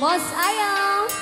Bos Ayam.